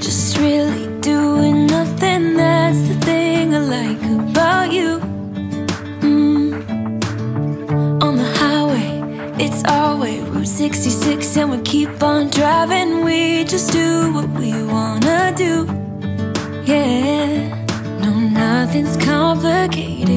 Just really doing nothing That's the thing I like about you. Mm. On the highway, it's our way Route 66 and we keep on driving. We just do what we wanna do. Yeah, no, nothing's complicated.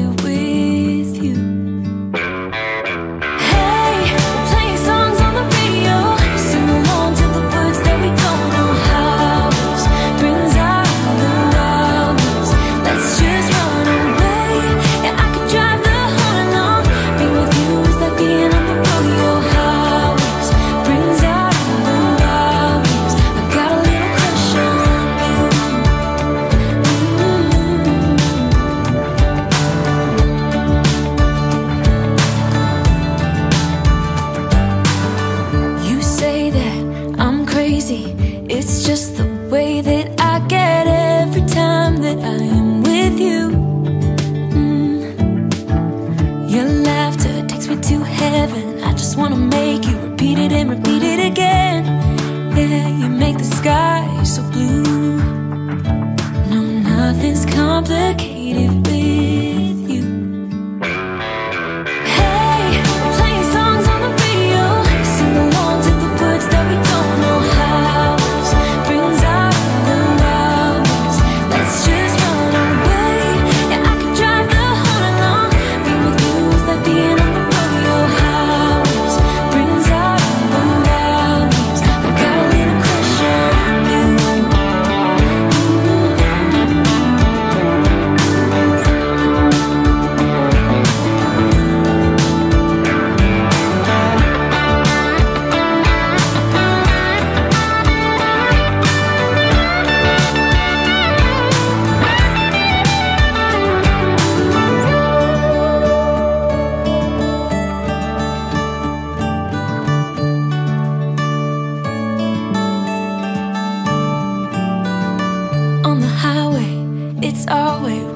way that I get every time that I am with you. Mm. Your laughter takes me to heaven. I just wanna make you repeat it and repeat it again. Yeah, you make the sky so blue. No, nothing's complicated.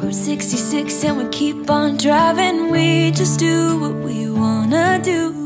Route 66 and we keep on driving. We just do what we wanna do.